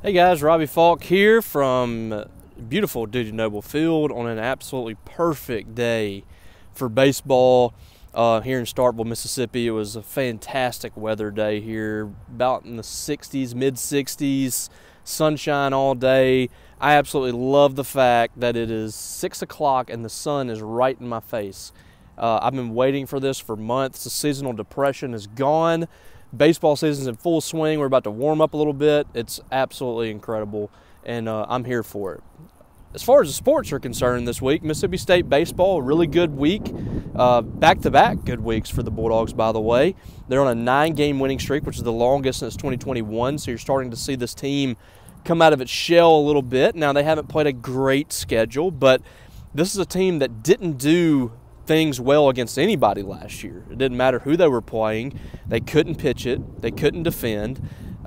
Hey guys, Robbie Falk here from beautiful Dudy Noble Field on an absolutely perfect day for baseball uh, here in Starkville, Mississippi. It was a fantastic weather day here, about in the 60s, mid 60s, sunshine all day. I absolutely love the fact that it is 6 o'clock and the sun is right in my face. Uh, I've been waiting for this for months. The seasonal depression is gone baseball season's in full swing. We're about to warm up a little bit. It's absolutely incredible, and uh, I'm here for it. As far as the sports are concerned this week, Mississippi State baseball, really good week. Back to back good weeks for the Bulldogs, by the way. They're on a nine game winning streak, which is the longest since 2021. So you're starting to see this team come out of its shell a little bit. Now, they haven't played a great schedule, but this is a team that didn't do things well against anybody last year. It didn't matter who they were playing. They couldn't pitch it. They couldn't defend.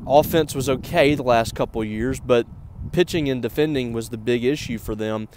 Offense was okay the last couple years, but pitching and defending was the big issue for them.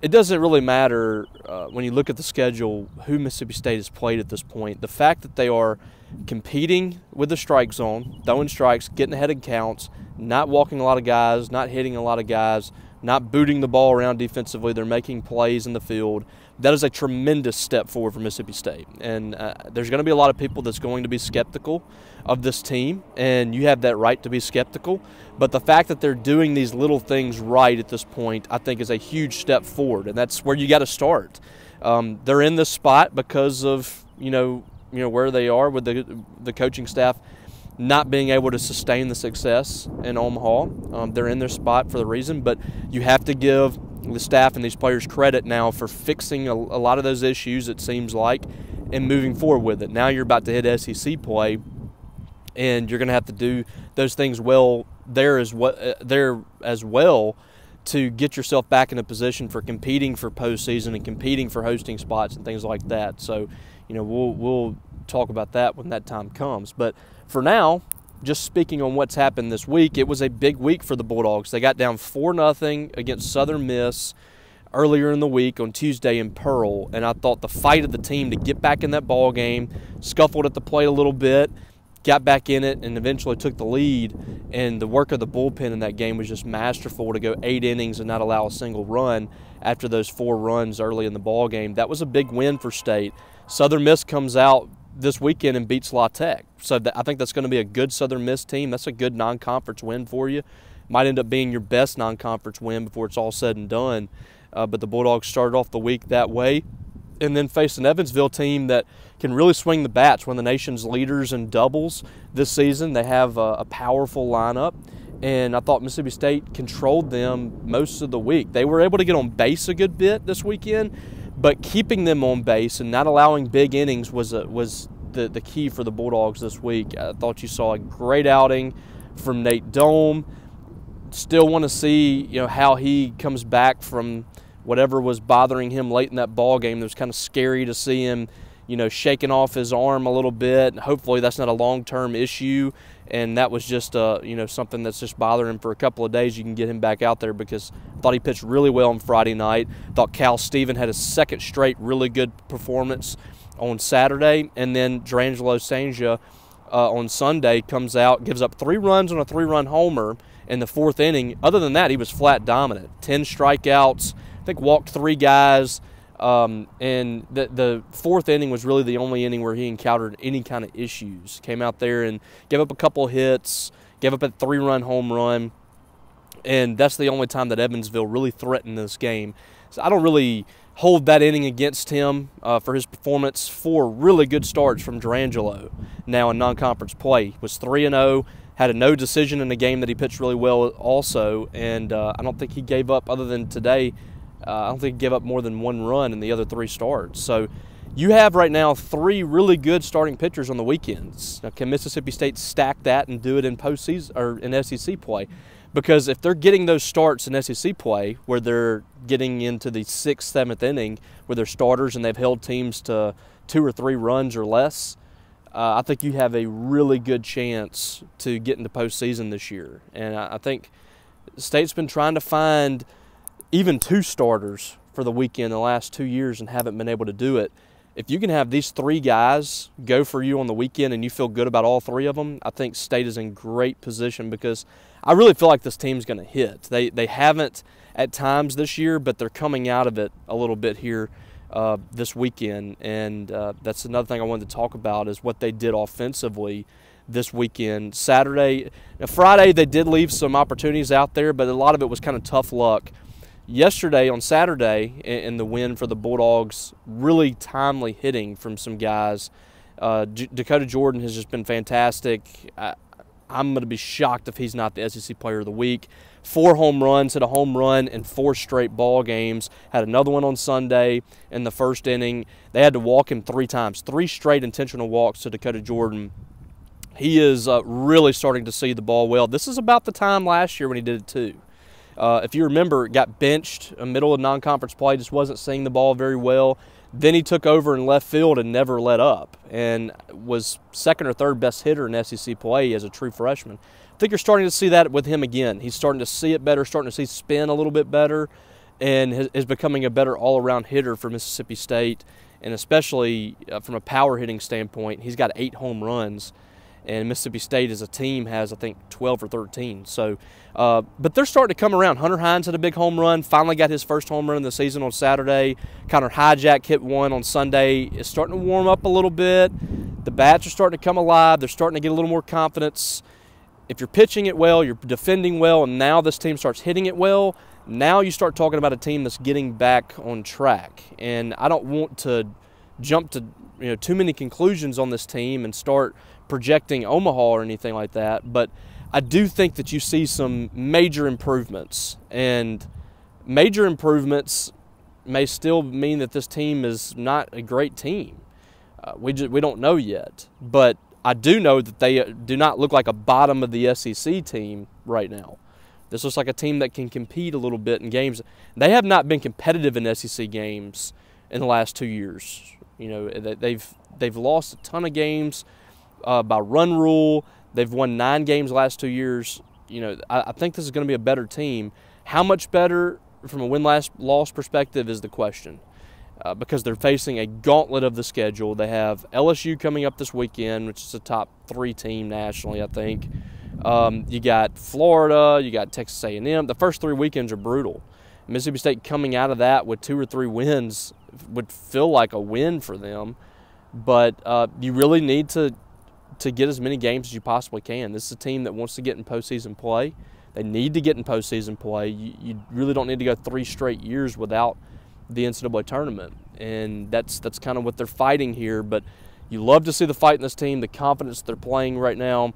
It doesn't really matter uh, when you look at the schedule who Mississippi State has played at this point. The fact that they are competing with the strike zone, throwing strikes, getting ahead of counts, not walking a lot of guys, not hitting a lot of guys, not booting the ball around defensively. They're making plays in the field. That is a tremendous step forward for Mississippi State. And uh, there's going to be a lot of people that's going to be skeptical of this team, and you have that right to be skeptical. But the fact that they're doing these little things right at this point, I think, is a huge step forward, and that's where you got to start. Um, they're in this spot because of you know you know where they are with the the coaching staff not being able to sustain the success in Omaha. Um, they're in their spot for the reason, but you have to give the staff and these players credit now for fixing a, a lot of those issues, it seems like, and moving forward with it. Now you're about to hit SEC play, and you're going to have to do those things well there as, well, uh, there as well to get yourself back in a position for competing for postseason and competing for hosting spots and things like that. So, you know, we'll, we'll talk about that when that time comes. But for now, just speaking on what's happened this week, it was a big week for the Bulldogs. They got down 4 0 against Southern Miss earlier in the week on Tuesday in Pearl, and I thought the fight of the team to get back in that ball game, scuffled at the plate a little bit, got back in it, and eventually took the lead. And the work of the bullpen in that game was just masterful to go eight innings and not allow a single run after those four runs early in the ball game. That was a big win for State. Southern Miss comes out this weekend and beats La Tech. So I think that's going to be a good Southern Miss team. That's a good non-conference win for you. Might end up being your best non-conference win before it's all said and done. Uh, but the Bulldogs started off the week that way, and then faced an Evansville team that can really swing the bats. One of the nation's leaders in doubles this season. They have a, a powerful lineup and I thought Mississippi State controlled them most of the week. They were able to get on base a good bit this weekend, but keeping them on base and not allowing big innings was a, was the, the key for the Bulldogs this week. I thought you saw a great outing from Nate Dohm. Still want to see you know how he comes back from whatever was bothering him late in that ball game. It was kind of scary to see him, you know, shaking off his arm a little bit. Hopefully that's not a long-term issue and that was just uh, you know something that's just bothering him for a couple of days. You can get him back out there because I thought he pitched really well on Friday night. Thought Khal Stephen had a second straight really good performance on Saturday, and then Jurrangelo Cijntje uh, on Sunday comes out, gives up three runs on a three-run homer in the fourth inning. Other than that, he was flat dominant. Ten strikeouts. I think walked three guys. Um, and the, the fourth inning was really the only inning where he encountered any kind of issues. Came out there and gave up a couple hits, gave up a three run home run, and that's the only time that Evansville really threatened this game. So I don't really hold that inning against him uh, for his performance. Four really good starts from Jurrangelo now in non conference play. Was 3 and 0 had a no decision in a game that he pitched really well also and uh, i don't think he gave up other than today uh, I don't think he gave up more than one run in the other three starts. So you have right now three really good starting pitchers on the weekends. Now, can Mississippi State stack that and do it in postseason or in SEC play? Because if they're getting those starts in SEC play, where they're getting into the sixth, seventh inning, where they're starters and they've held teams to two or three runs or less, uh, I think you have a really good chance to get into postseason this year. And I, I think state's been trying to find – even two starters for the weekend the last two years and haven't been able to do it. if you can have these three guys go for you on the weekend and you feel good about all three of them, I think State is in great position because I really feel like this team's going to hit. They they haven't at times this year, but they're coming out of it a little bit here uh, this weekend, and uh, that's another thing I wanted to talk about is what they did offensively this weekend. Saturday, Friday they did leave some opportunities out there, but a lot of it was kind of tough luck yesterday on Saturday in the win for the Bulldogs, really timely hitting from some guys. Uh, Dakota Jordan has just been fantastic. I, am going to be shocked if he's not the SEC Player of the Week. Four home runs, hit a home run in four straight ball games. Had another one on Sunday in the first inning. They had to walk him three times, three straight intentional walks to Dakota Jordan. He is uh, really starting to see the ball well. This is about the time last year when he did it too. Uh, if you remember, got benched in middle of non-conference play, just wasn't seeing the ball very well. Then he took over in left field and never let up, and was second or third best hitter in SEC play as a true freshman. I think you're starting to see that with him again. He's starting to see it better, starting to see spin a little bit better, and is becoming a better all-around hitter for Mississippi State, and especially uh, from a power hitting standpoint, he's got eight home runs and Mississippi State as a team has, I think, 12 or 13. So, uh, but they're starting to come around. Hunter Hines had a big home run, finally got his first home run of the season on Saturday. Connor Hujsak hit one on Sunday. It's starting to warm up a little bit. The bats are starting to come alive. They're starting to get a little more confidence. If you're pitching it well, you're defending well, and now this team starts hitting it well, now you start talking about a team that's getting back on track. And I don't want to jump to you know too many conclusions on this team and start projecting Omaha or anything like that, but I do think that you see some major improvements, and major improvements may still mean that this team is not a great team. Uh, we just, we don't know yet, but I do know that they uh, do not look like a bottom of the SEC team right now. This looks like a team that can compete a little bit in games. They have not been competitive in SEC games in the last two years. You know they've they've lost a ton of games uh, by run rule. They've won nine games last two years. You know, I, I think this is going to be a better team. How much better from a win last loss perspective is the question. Uh, because they're facing a gauntlet of the schedule. They have LSU coming up this weekend, which is a top three team nationally, I think. Um, you got Florida, you got Texas A&M. The first three weekends are brutal. Mississippi State coming out of that with two or three wins would feel like a win for them, but uh, you really need to to get as many games as you possibly can. This is a team that wants to get in postseason play. They need to get in postseason play. You, you really don't need to go three straight years without the NCAA tournament, and that's that's kind of what they're fighting here. But you love to see the fight in this team, the confidence they're playing right now.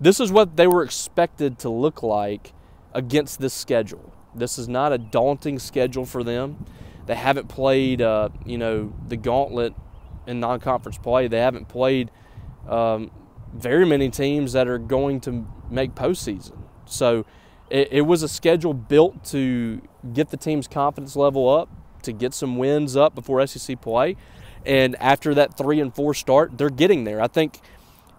This is what they were expected to look like against this schedule. This is not a daunting schedule for them. They haven't played, uh, you know, the gauntlet in non-conference play. They haven't played um, very many teams that are going to make postseason. So it, it, was a schedule built to get the team's confidence level up, to get some wins up before SEC play. And after that three and four start, they're getting there. I think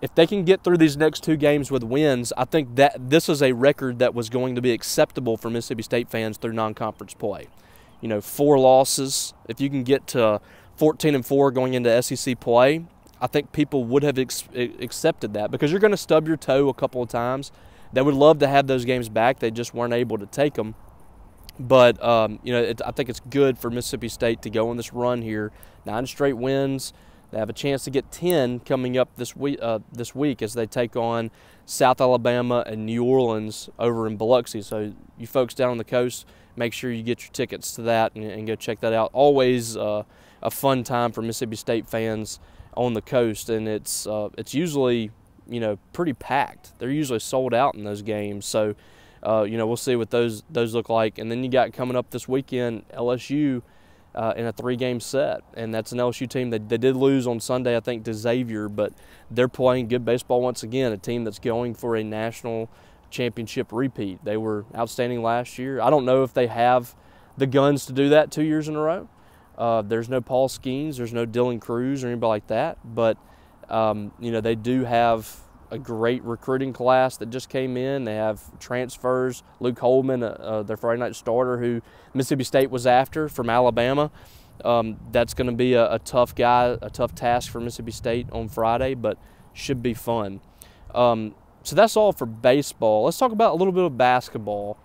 if they can get through these next two games with wins, I think that this is a record that was going to be acceptable for Mississippi State fans through non-conference play. You know, four losses. If you can get to 14 and four going into SEC play, I think people would have accepted that because you're going to stub your toe a couple of times. They would love to have those games back. They just weren't able to take them. But um, you know, it, I think it's good for Mississippi State to go on this run here, nine straight wins. They have a chance to get ten coming up this week. Uh, this week as they take on South Alabama and New Orleans over in Biloxi. So you folks down on the coast, make sure you get your tickets to that and, and go check that out. Always uh, a fun time for Mississippi State fans on the coast, and it's uh, it's usually you know pretty packed. They're usually sold out in those games, so uh, you know we'll see what those those look like. And then you got coming up this weekend LSU uh, in a three-game set, and that's an LSU team that they did lose on Sunday, I think, to Xavier, but they're playing good baseball once again. A team that's going for a national championship repeat. They were outstanding last year. I don't know if they have the guns to do that two years in a row. Uh, there's no Paul Skenes, there's no Dylan Crews or anybody like that, but um, you know they do have a great recruiting class that just came in. They have transfers. Luke Holman, uh, uh, their Friday night starter, who Mississippi State was after from Alabama, Um, that's going to be a, a, tough guy, a tough task for Mississippi State on Friday, but should be fun. Um, so that's all for baseball. Let's talk about a little bit of basketball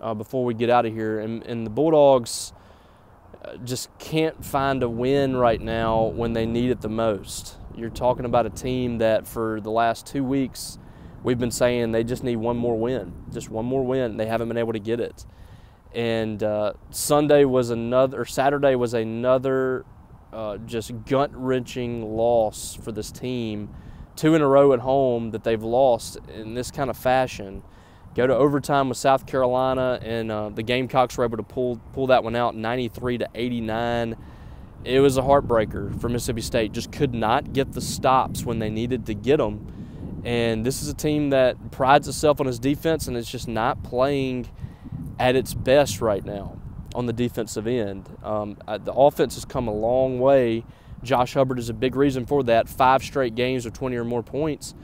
uh, before we get out of here. And, and the Bulldogs just can't find a win right now when they need it the most. You're talking about a team that for the last two weeks we've been saying they just need one more win, just one more win. They haven't been able to get it. And uh, Sunday was another, or Saturday was another uh, just gut wrenching loss for this team. Two in a row at home that they've lost in this kind of fashion. Go to overtime with South Carolina, and uh, the Gamecocks were able to pull pull that one out, 93 to 89. It was a heartbreaker for Mississippi State. Just could not get the stops when they needed to get them. And this is a team that prides itself on its defense, and it's just not playing at its best right now on the defensive end. Um, the offense has come a long way. Josh Hubbard is a big reason for that. Five straight games of 20 or more points,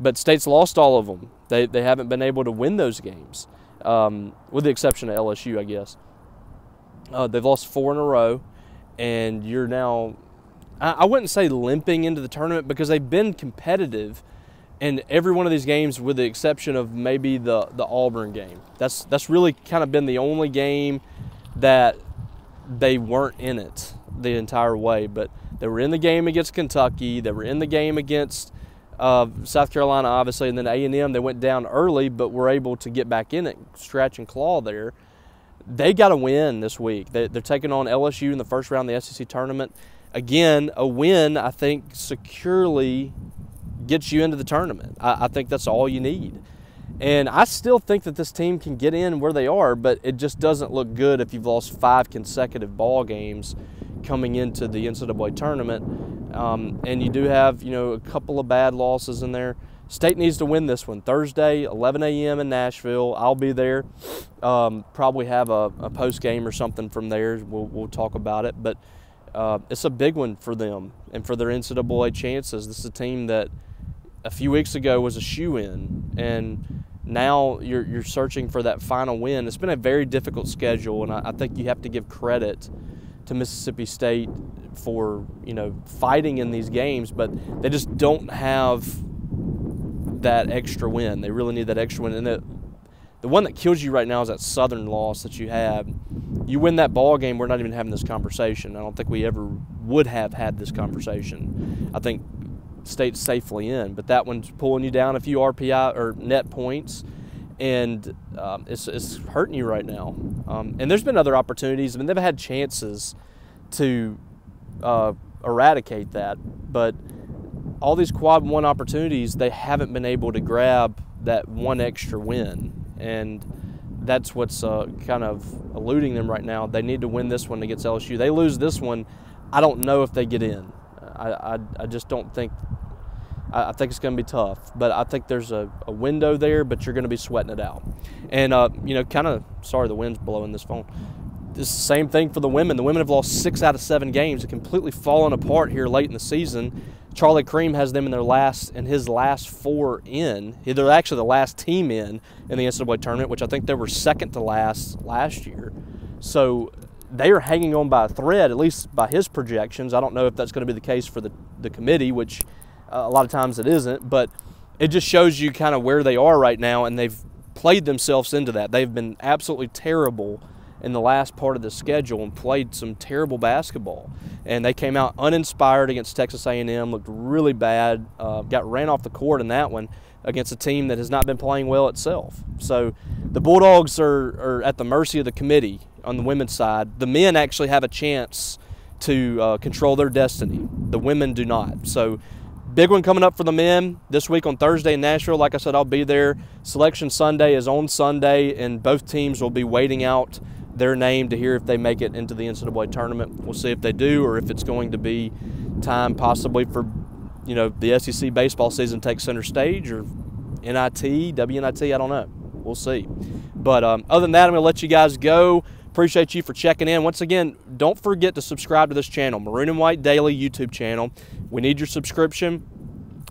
but State's lost all of them. They, they haven't been able to win those games, um, with the exception of LSU, I guess. Uh, they've lost four in a row, and you're now, I, I wouldn't say limping into the tournament because they've been competitive in every one of these games, with the exception of maybe the, the Auburn game. That's, that's really kind of been the only game that they weren't in it the entire way. But they were in the game against Kentucky, they were in the game against uh, South Carolina, obviously, and then A and M. They went down early, but were able to get back in it, scratch and claw there. They got a win this week. They, are taking on LSU in the first round of the SEC tournament. Again, a win I think securely gets you into the tournament. I, I think that's all you need. And I still think that this team can get in where they are, but it just doesn't look good if you've lost five consecutive ball games coming into the NCAA tournament. Um, and you do have, you know, a couple of bad losses in there. State needs to win this one Thursday, 11 a.m. in Nashville. I'll be there. Um, probably have a, a, post game or something from there. We'll, we'll talk about it. But uh, it's a big one for them and for their NCAA chances. This is a team that a few weeks ago was a shoe in, and now you're, you're searching for that final win. It's been a very difficult schedule, and I, I think you have to give credit to Mississippi State for you know fighting in these games, but they just don't have that extra win. They really need that extra win, and the the one that kills you right now is that Southern loss that you have. You win that ball game, we're not even having this conversation. I don't think we ever would have had this conversation. I think State's safely in, but that one's pulling you down a few RPI or net points and um, it's, it's hurting you right now. Um, and there's been other opportunities. I mean, they've had chances to uh, eradicate that, but all these quad one opportunities, they haven't been able to grab that one extra win, and that's what's uh, kind of eluding them right now. They need to win this one against LSU. They lose this one, I don't know if they get in. I, I, I just don't think I, think it's going to be tough. But I think there's a, a window there, but you're going to be sweating it out. And, uh, you know, kind of, sorry, the wind's blowing this phone. It's the same thing for the women. The women have lost six out of seven games, have completely fallen apart here late in the season. Charlie Creme has them in their last in his last four in. They're actually the last team in in the NCAA tournament, which I think they were second to last last year. So they are hanging on by a thread, at least by his projections. I don't know if that's going to be the case for the, the committee, which a lot of times it isn't, but it just shows you kind of where they are right now, and they've played themselves into that. They've been absolutely terrible in the last part of the schedule and played some terrible basketball. And they came out uninspired against Texas A&M, looked really bad, uh, got ran off the court in that one against a team that has not been playing well itself. So the Bulldogs are, are at the mercy of the committee on the women's side. The men actually have a chance to uh, control their destiny. The women do not. So Big one coming up for the men this week on Thursday in Nashville. Like I said, I'll be there. Selection Sunday is on Sunday, and both teams will be waiting out their name to hear if they make it into the NCAA tournament. We'll see if they do, or if it's going to be time possibly for you know the SEC baseball season takes center stage, or NIT, WNIT. I don't know. We'll see. But um, other than that, I'm going to let you guys go. Appreciate you for checking in. Once again, don't forget to subscribe to this channel, Maroon and White Daily YouTube channel. We need your subscription.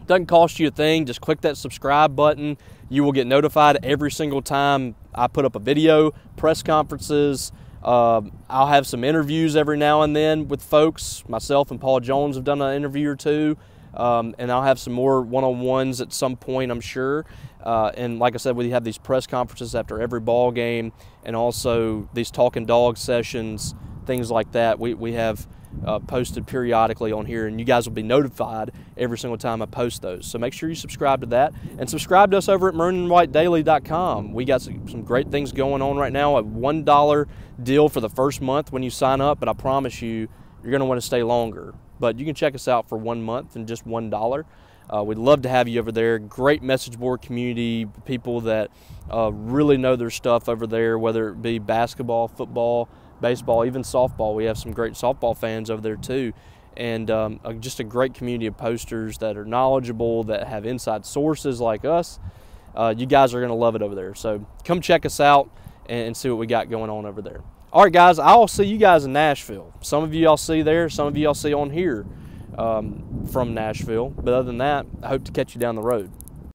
Doesn't cost you a thing. Just click that subscribe button. You will get notified every single time I put up a video, press conferences, Um, I'll have some interviews every now and then with folks. Myself and Paul Jones have done an interview or two, um, and I'll have some more one-on-ones at some point, I'm sure. Uh, and like I said, we have these press conferences after every ball game, and also these talking dog sessions, things like that. We we have uh, posted periodically on here, and you guys will be notified every single time I post those. So make sure you subscribe to that and subscribe to us over at maroonandwhitedaily.com. We got some, some great things going on right now. A one dollar deal for the first month when you sign up, but I promise you, you're going to want to stay longer. But you can check us out for one month and just one dollar. Uh, we'd love to have you over there. Great message board community, people that uh, really know their stuff over there, whether it be basketball, football, baseball, even softball. We have some great softball fans over there too. And um, just a great community of posters that are knowledgeable, that have inside sources like us. Uh, you guys are going to love it over there. So come check us out and, see what we got going on over there. All right, guys, I'll see you guys in Nashville. Some of you I'll see there, some of you I'll see on here um, from Nashville. But other than that, I hope to catch you down the road.